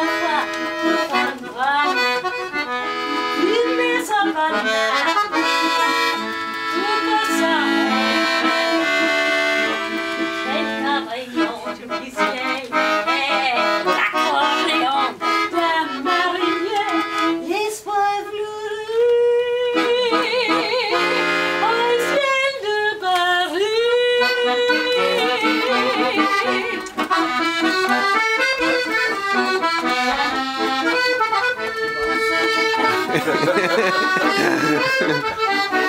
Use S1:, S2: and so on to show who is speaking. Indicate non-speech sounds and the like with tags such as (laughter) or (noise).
S1: あん。ハハ
S2: ハ (laughs)